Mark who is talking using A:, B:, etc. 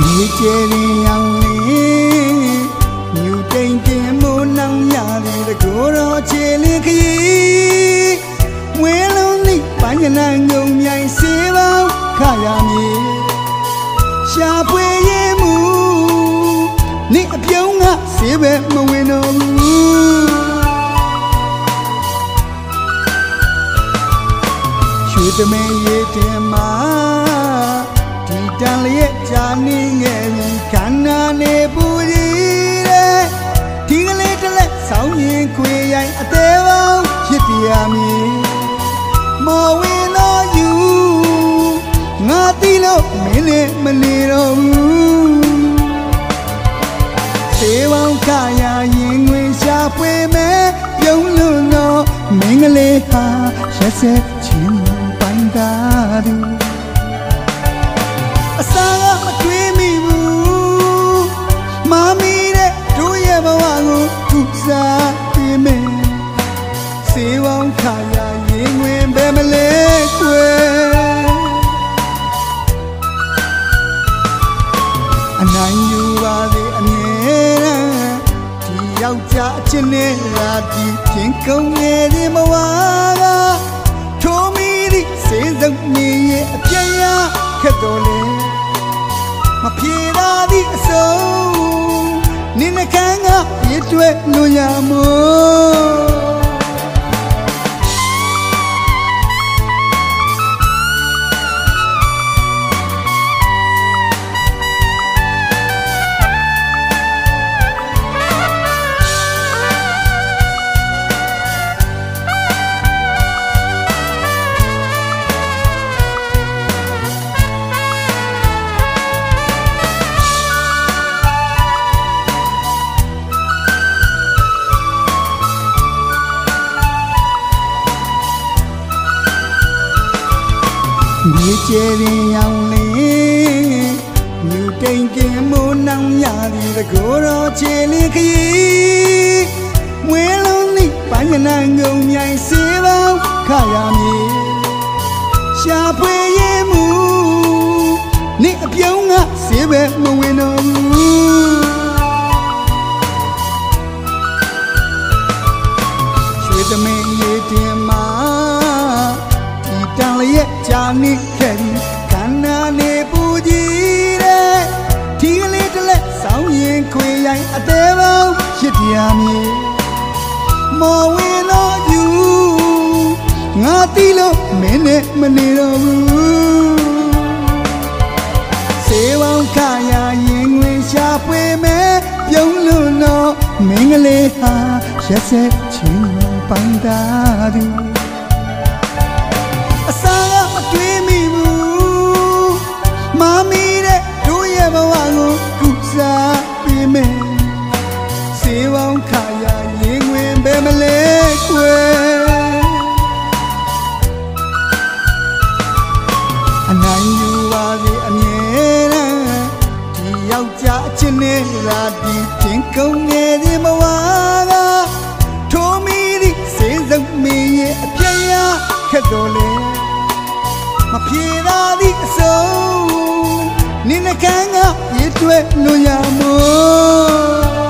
A: မြေကျဲရင်ရောင်လေးမြူတိန်တင်မိုးနှောင်ရသည်တကိုယ်တော်ခြေလေးခရီးဝဲလုံးသည့်ပန်းညနငုံမြိုင်စေပေါင်းခရမည်ရှာဖွေရင်မူနေအပြုံးကစေပဲမဝင်တော့ဘူးရွှေသမင်းရေးတင်မှာဒီတန်လျက်ကြာ နေငယ်ပြီခန္ဓာနေပူကြီးတဲ့ဒီကလေးတစ်လက်ဆောင်းရင်ခွေရိုင်အသေးပေါင်းဖြစ်တရားမည်မော်ဝင်တော့ယူငါတိလို့မင်းလည်းမနေတော့ဘူးသေပေါင်းခါရရင်ငွေရှာဖွေမဲ့ပြုံးလို့တော့မင်းကလေးဟာရက်ဆက်ချင်းပိုင်းသာသူအစာ စားပေးမယ်စေဝောင်းခါရရင်ဝင်ပဲမလဲကွယ်အနိုင်ယူပါစေအမြဲတမ်းဒီယောက်ျားအချင်းနဲ့ရာဒီပြင်ကုန်နေတဲ့ဘဝ နင်းနှကန်းကပြည့်တွဲလွန်ရမို့ မြေကျဲရင်ရောင်လေးမြူတိန်ကင်မိုးနှောင်ရသည်တကိုယ်တော်ခြေလေးခရီးမွေးလုံးသည့်ပန်းညနငုံမြိုင်စေပေါင်းခရမည်ရှာဖွေရင်မူနေအပြုံးကစေပဲမဝင်တော့ နေခဲ့ပြီခန္ဓာနေပူကြီးတဲ့ဒီကလေးတစ်လက်ဆောင်းရင်ခွေရိုင်အသေးပေါင်းဖြစ်တရားမည်မော်ဝင်တော့ယူငါတီးလို့မင်းနဲ့မနေတော့ဘူးစေဝောင်းခါရရင်ဝင်ရှာဖွေမဲ့ပြုံးလို့တော့မင်းကလေးဟာရက်ဆက်ချင်းပန်းတာသူ အနိုင်ယူပါစေအမြဲတမ်းဒီယောက်ျားအချင်းနဲ့ရာဒီတင်ကုန်နေတဲ့ဘဝကထိုးမိသည့်စေစုံမင်းရဲ့အပြည့်ရခက်တော်လေမပြေသာသည့်အစုံနင်းနှကန်းကရည်တွဲလွန်ရမို့